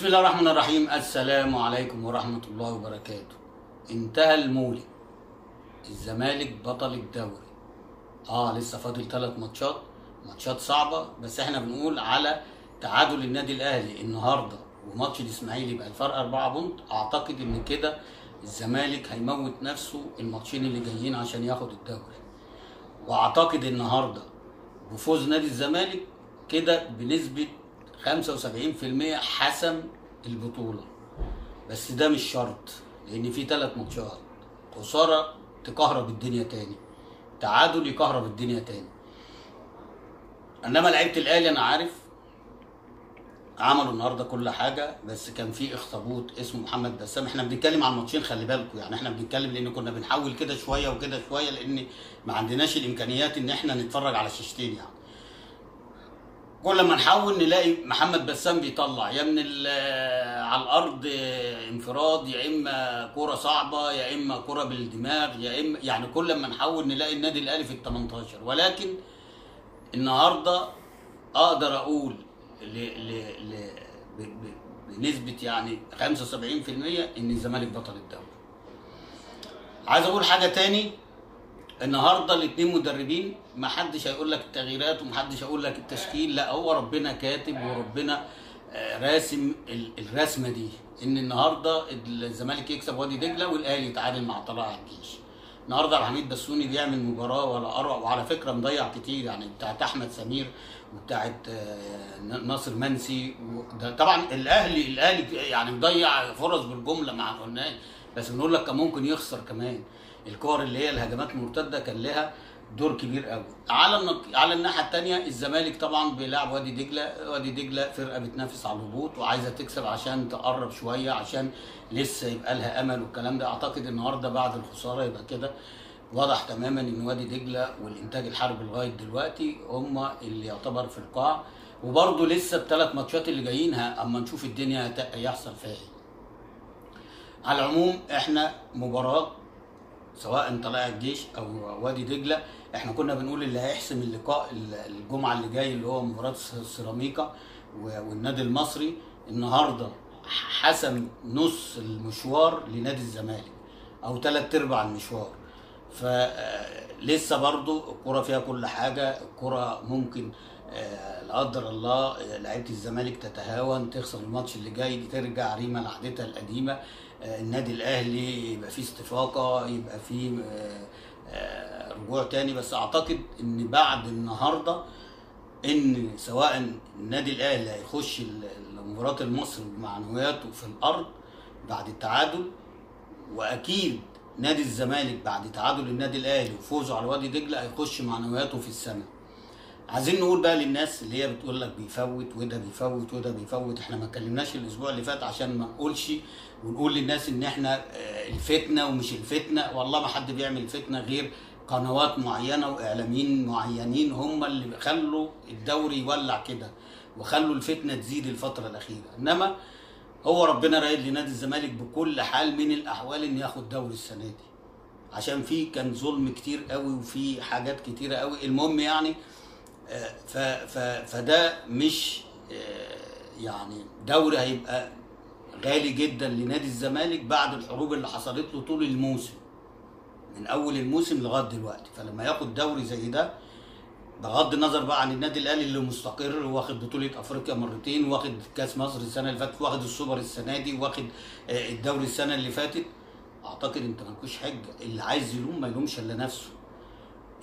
بسم الله الرحمن الرحيم. السلام عليكم ورحمة الله وبركاته. انتهى المولد الزمالك بطل الدوري. آه لسه فاضل ثلاث ماتشات. ماتشات صعبة بس إحنا بنقول على تعادل النادي الأهلي النهارده وماتش الإسماعيلي يبقى الفرق أربعة بونت. أعتقد إن كده الزمالك هيموت نفسه الماتشين اللي جايين عشان ياخد الدوري. وأعتقد النهارده بفوز نادي الزمالك كده بنسبة 75% حسم البطولة. بس ده مش شرط لأن في ثلاث ماتشات. خسارة تكهرب الدنيا تاني. تعادل يكهرب الدنيا تاني. إنما لعيبة الأهلي أنا عارف عملوا النهارده كل حاجة بس كان في اخطبوط اسمه محمد بسام. إحنا بنتكلم عن ماتشين خلي بالكم. يعني إحنا بنتكلم لأن كنا بنحاول كده شوية وكده شوية لأن ما عندناش الإمكانيات إن إحنا نتفرج على شاشتين يعني. كل ما نحاول نلاقي محمد بسام بيطلع يا من ال- على الأرض انفراد يا إما كرة صعبة يا إما كرة بالدماغ يا إما يعني كل ما نحاول نلاقي النادي الأهلي في ال 18 ولكن النهارده أقدر أقول ل ل ل بنسبة يعني 75% إن الزمالك بطل الدوري. عايز أقول حاجة تاني النهارده الاثنين مدربين ما حدش هيقول لك التغييرات ومحدش هيقول لك التشكيل لا هو ربنا كاتب وربنا آه، راسم ال- الرسمة دي إن النهارده الزمالك يكسب وادي دجلة والأهلي يتعادل مع طلائع الجيش. النهارده عبد الحميد بسوني بيعمل مباراة ولا أروع وعلى فكرة مضيع كتير يعني بتاعت أحمد سمير وبتاعت آه، ناصر منسي طبعا الأهلي الأهلي يعني مضيع فرص بالجملة مع قلناه بس بنقول لك كان ممكن يخسر كمان الكور اللي هي الهجمات المرتده كان لها دور كبير قوي على. على الناحية الثانية الزمالك طبعا بيلعب وادي دجلة. وادي دجلة فرقة بتنافس على الهبوط وعايزة تكسب عشان تقرب شوية عشان لسه يبقى لها أمل والكلام ده. أعتقد النهارده بعد الخسارة يبقى كده واضح تماما إن وادي دجلة والإنتاج الحربي لغاية دلوقتي هم اللي يعتبر في القاع. وبرضه لسه الثلاث ماتشات اللي جايين أما نشوف الدنيا هيحصل فيها إيه. على العموم إحنا مباراة سواء طلائع الجيش أو وادي دجلة إحنا كنا بنقول اللي هيحسم اللقاء ال- الجمعة اللي جاي اللي هو مباراه س- سيراميكا و- والنادي المصري النهارده حسم نص المشوار لنادي الزمالك أو ثلاث ارباع المشوار. فلسه برضو الكرة فيها كل حاجة الكرة ممكن آه، لا قدر الله آه، لعيبة الزمالك تتهاون تخسر الماتش اللي جاي ترجع ريما لعادتها القديمة. آه، النادي الأهلي يبقى فيه استفاقة يبقى فيه آه، آه، رجوع تاني. بس أعتقد إن بعد النهاردة إن سواء النادي الأهلي هيخش مباراه المصري بمعنوياته في الأرض بعد التعادل وأكيد نادي الزمالك بعد تعادل النادي الأهلي وفوزه على وادي دجلة هيخش معنوياته في السماء عايزين نقول بقى للناس اللي هي بتقول لك بيفوت وده بيفوت وده بيفوت. إحنا ما اتكلمناش الأسبوع اللي فات عشان ما نقولش ونقول للناس ان إحنا آه، الفتنة ومش الفتنة. والله ما حد بيعمل فتنة غير قنوات معينة وإعلاميين معينين هم اللي خلوا الدوري يولع كده وخلوا الفتنة تزيد الفترة الأخيرة. إنما هو ربنا رايد لنادي الزمالك بكل حال من الأحوال إن ياخد دوري السنة دي. عشان في كان ظلم كتير قوي وفي حاجات كتيرة قوي. المهم يعني فده مش آه، يعني دوري هيبقى غالي جدا لنادي الزمالك بعد الحروب اللي حصلت له طول الموسم من أول الموسم لغاية دلوقتي. فلما ياخد دوري زي ده بغض النظر بقى عن النادي الأهلي اللي مستقر واخد بطولة أفريقيا مرتين واخد كأس مصر السنة اللي فاتت واخد السوبر السنة دي واخد آه، الدوري السنة اللي فاتت أعتقد أنت مالكوش حجه اللي عايز يلوم ما يلومش إلا نفسه.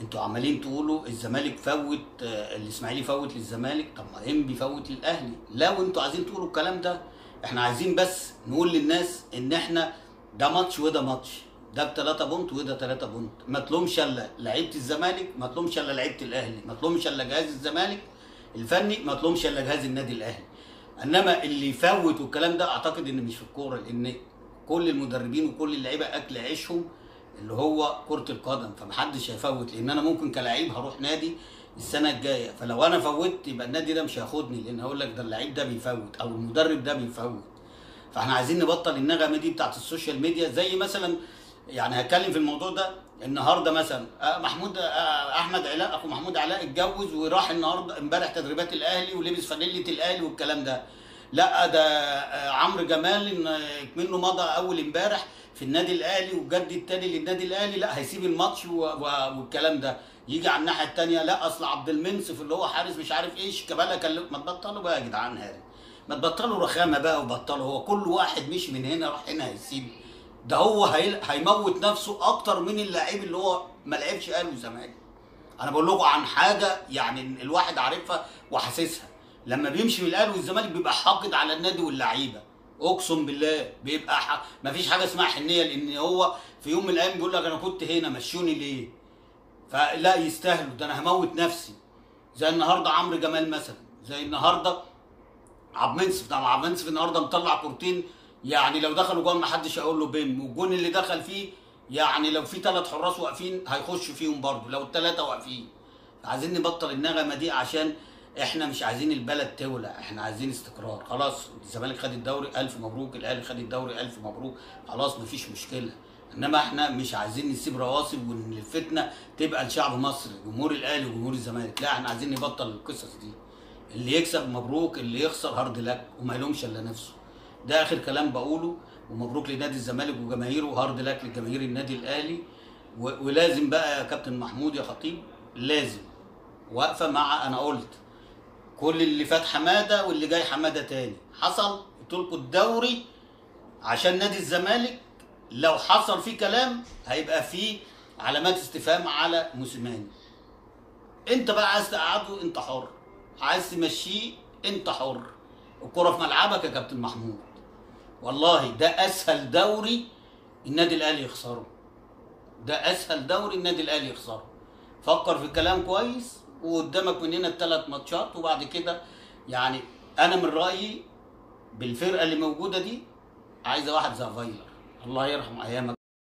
أنتوا عمالين تقولوا الزمالك فوت آه، الاسماعيلي فوت للزمالك طب ما انبي فوت للأهلي. لو أنتوا عايزين تقولوا الكلام ده. إحنا عايزين بس نقول للناس ان إحنا ده ماتش وده ماتش. ده بثلاثة point وده ثلاثة point. ما تلومش إلا لعيبة الزمالك ما تلومش إلا لعيبة الأهلي ما تلومش إلا جهاز الزمالك الفني ما تلومش إلا جهاز النادي الأهلي. إنما اللي يفوت والكلام ده أعتقد إن مش في الكورة لأن كل المدربين وكل اللعيبة أكل عيشهم اللي هو كرة القدم فمحدش هيفوت لأن أنا ممكن كلاعب هروح نادي السنة الجاية. فلو أنا فوتت يبقى النادي ده مش هياخدني لأن هقول لك ده اللعيب ده بيفوت أو المدرب ده بيفوت. فإحنا عايزين نبطل النغمة دي بتاعت ال social media زي مثلا يعني هتكلم في الموضوع ده النهارده مثلا آه، محمود آه، أحمد علاء أخو محمود علاء اتجوز وراح النهارده امبارح تدريبات الأهلي ولبس فانيله الأهلي والكلام ده. لا ده آه، عمرو جمال منه مضى أول امبارح. في النادي الأهلي وجدد تاني للنادي الأهلي لا هيسيب الماتش. والكلام ده. يجي على الناحية الثانية لا أصل عبد المنصف اللي هو حارس مش عارف إيه شيكابالا كلم ما تبطلوا بقى يا جدعان هري. ما تبطلوا رخامة بقى وبطلوا هو كل واحد مش من هنا راح هنا هيسيب. ده هو هي... هيموت نفسه أكتر من اللعيب اللي هو ما لعبش أهلي وزمالك. أنا بقول لكم عن حاجة يعني الواحد عارفها وحاسسها. لما بيمشي من الأهلي والزمالك بيبقى حاقد على النادي واللعيبة. اقسم بالله بيبقى ح... مفيش حاجة اسمها حنية لأن هو في يوم من الأيام بيقول لك أنا كنت هنا مشوني ليه؟ فلا يستاهلوا ده أنا هموت نفسي. زي النهارده عمرو جمال مثلا زي النهارده عبد المنصف ده عبد المنصف النهارده مطلع كورتين يعني لو دخلوا جوه ما حدش هيقول له بيم. والجون اللي دخل فيه يعني لو في ثلاث حراس واقفين هيخش فيهم برضه لو الثلاثه واقفين. عايزين نبطل النغمة دي عشان إحنا مش عايزين البلد تولع إحنا عايزين استقرار. خلاص الزمالك خد الدوري ألف مبروك الأهلي خد الدوري ألف مبروك. خلاص مفيش مشكلة. إنما إحنا مش عايزين نسيب رواسب وإن الفتنة تبقى لشعب مصر جمهور الأهلي وجمهور الزمالك. لا إحنا عايزين نبطل القصص دي. اللي يكسب مبروك اللي يخسر hard luck وما يلومش إلا نفسه. ده آخر كلام بقوله. ومبروك لنادي الزمالك وجماهيره و hard luck لجماهير النادي الأهلي. ولازم بقى يا كابتن محمود يا خطيب لازم. وقفة مع أنا قلت كل اللي فات حمادة واللي جاي حمادة تاني. حصل قلت لكم الدوري عشان نادي الزمالك لو حصل فيه كلام هيبقى فيه علامات استفهام على موسيماني. انت بقى عايز تقعده؟ انت حر. عايز تمشيه؟ انت حر. الكرة في ملعبك يا كابتن محمود. والله ده أسهل دوري النادي الأهلي يخسره. ده أسهل دوري النادي الأهلي يخسره. فكر في الكلام كويس. وقدامك من هنا الثلاث ماتشات وبعد كده يعني أنا من رأيي بالفرقة اللي موجودة دي عايزة واحد زي فايلر. الله يرحم أيامك.